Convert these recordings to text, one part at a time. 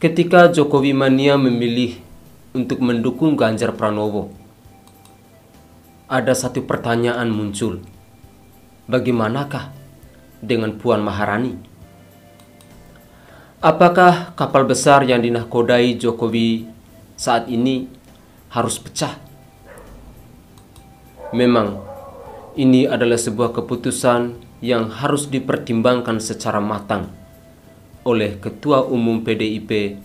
Ketika Jokowi Mania memilih untuk mendukung Ganjar Pranowo, ada satu pertanyaan muncul. Bagaimanakah dengan Puan Maharani? Apakah kapal besar yang dinahkodai Jokowi saat ini harus pecah? Memang, ini adalah sebuah keputusan yang harus dipertimbangkan secara matang oleh Ketua Umum PDIP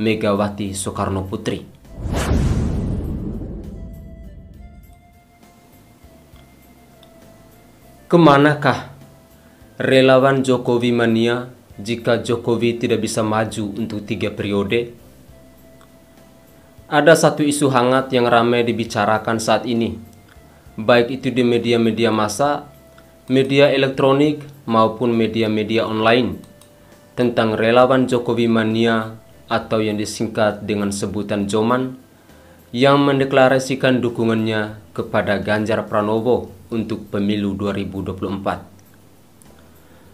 Megawati Soekarno Putri. Ke manakah relawan Jokowi mania jika Jokowi tidak bisa maju untuk tiga periode? Ada satu isu hangat yang ramai dibicarakan saat ini, baik itu di media-media massa, media elektronik, maupun media-media online, tentang relawan Jokowi mania atau yang disingkat dengan sebutan Joman, yang mendeklarasikan dukungannya kepada Ganjar Pranowo untuk pemilu 2024.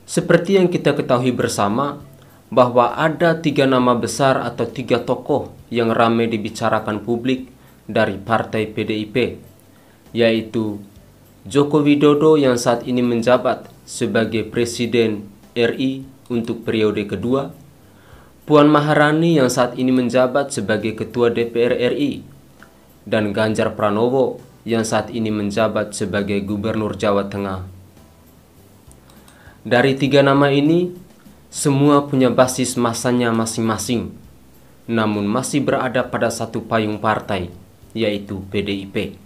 Seperti yang kita ketahui bersama, bahwa ada tiga nama besar atau tiga tokoh yang ramai dibicarakan publik dari partai PDIP, yaitu Joko Widodo yang saat ini menjabat sebagai Presiden RI untuk periode kedua, Puan Maharani yang saat ini menjabat sebagai Ketua DPR RI, dan Ganjar Pranowo yang saat ini menjabat sebagai Gubernur Jawa Tengah dari tiga nama ini, semua punya basis masanya masing-masing, namun masih berada pada satu payung partai, yaitu PDIP.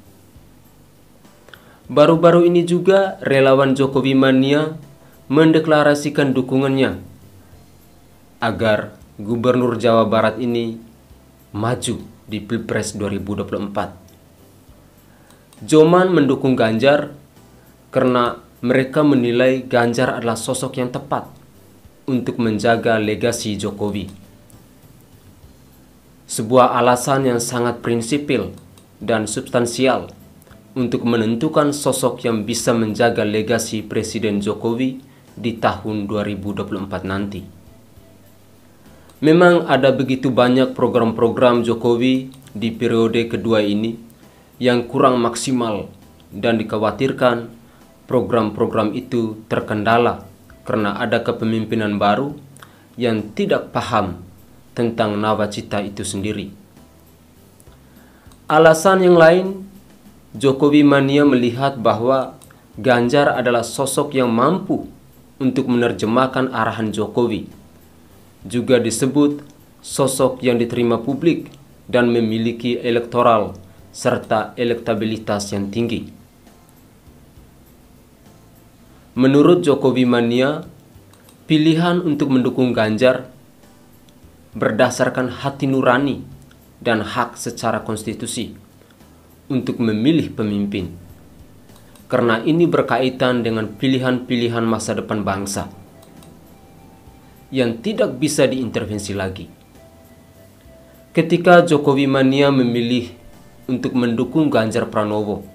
Baru-baru ini juga relawan Jokowi Mania mendeklarasikan dukungannya agar Gubernur Jawa Barat ini maju di Pilpres 2024. Joman mendukung Ganjar karena mereka menilai Ganjar adalah sosok yang tepat untuk menjaga legasi Jokowi. Sebuah alasan yang sangat prinsipil dan substansial untuk menentukan sosok yang bisa menjaga legasi Presiden Jokowi di tahun 2024 nanti. Memang ada begitu banyak program-program Jokowi di periode kedua ini yang kurang maksimal dan dikhawatirkan program-program itu terkendala karena ada kepemimpinan baru yang tidak paham tentang nawacita itu sendiri. Alasan yang lain, Jokowi mania melihat bahwa Ganjar adalah sosok yang mampu untuk menerjemahkan arahan Jokowi. Juga disebut sosok yang diterima publik dan memiliki elektoral serta elektabilitas yang tinggi. Menurut Jokowi Mania, pilihan untuk mendukung Ganjar berdasarkan hati nurani dan hak secara konstitusi untuk memilih pemimpin. Karena ini berkaitan dengan pilihan-pilihan masa depan bangsa yang tidak bisa diintervensi lagi. Ketika Jokowi Mania memilih untuk mendukung Ganjar Pranowo,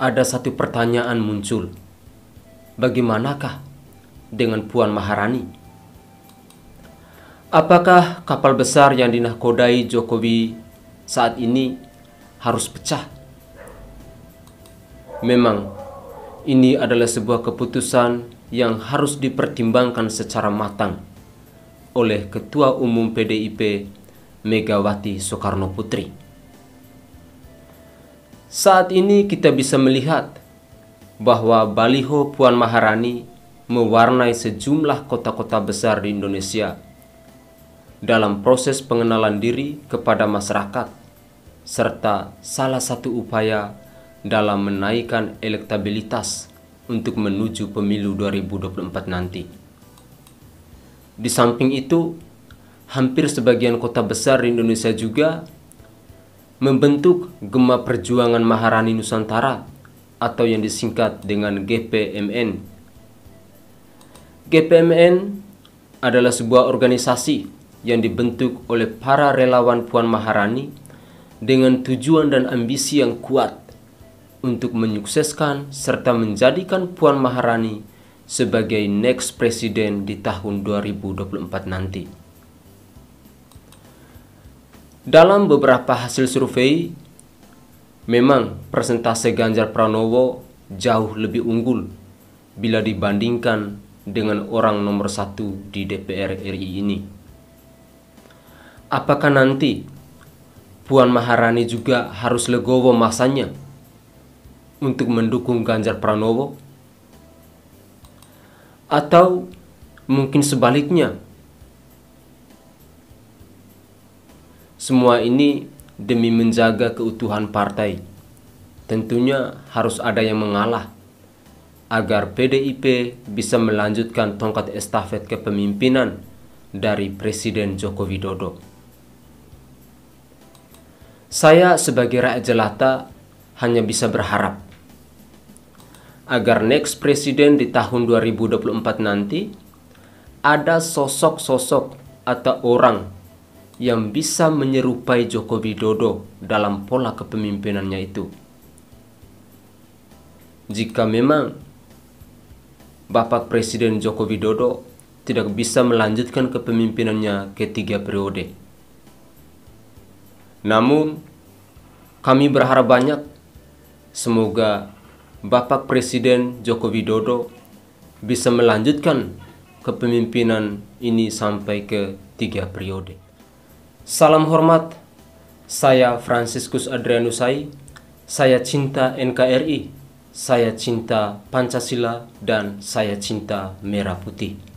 ada satu pertanyaan muncul. Bagaimanakah dengan Puan Maharani? Apakah kapal besar yang dinahkodai Jokowi saat ini harus pecah? Memang, ini adalah sebuah keputusan yang harus dipertimbangkan secara matang oleh Ketua Umum PDIP Megawati Soekarno Putri. Saat ini kita bisa melihat bahwa baliho Puan Maharani mewarnai sejumlah kota-kota besar di Indonesia dalam proses pengenalan diri kepada masyarakat serta salah satu upaya dalam menaikkan elektabilitas untuk menuju pemilu 2024 nanti. Di samping itu, hampir sebagian kota besar di Indonesia juga membentuk Gema Perjuangan Maharani Nusantara atau yang disingkat dengan GPMN. GPMN adalah sebuah organisasi yang dibentuk oleh para relawan Puan Maharani dengan tujuan dan ambisi yang kuat untuk menyukseskan serta menjadikan Puan Maharani sebagai next presiden di tahun 2024 nanti. Dalam beberapa hasil survei, memang persentase Ganjar Pranowo jauh lebih unggul bila dibandingkan dengan orang nomor satu di DPR RI ini. Apakah nanti Puan Maharani juga harus legowo masanya untuk mendukung Ganjar Pranowo? Atau mungkin sebaliknya? Semua ini demi menjaga keutuhan partai. Tentunya harus ada yang mengalah agar PDIP bisa melanjutkan tongkat estafet kepemimpinan dari Presiden Joko Widodo. Saya sebagai rakyat jelata hanya bisa berharap agar next presiden di tahun 2024 nanti ada sosok-sosok atau orang yang bisa menyerupai Joko Widodo dalam pola kepemimpinannya itu. Jika memang Bapak Presiden Joko Widodo tidak bisa melanjutkan kepemimpinannya ketiga periode, namun, kami berharap banyak semoga Bapak Presiden Joko Widodo bisa melanjutkan kepemimpinan ini sampai ke tiga periode. Salam hormat, saya Franciscus Adrianusai, saya cinta NKRI, saya cinta Pancasila, dan saya cinta Merah Putih.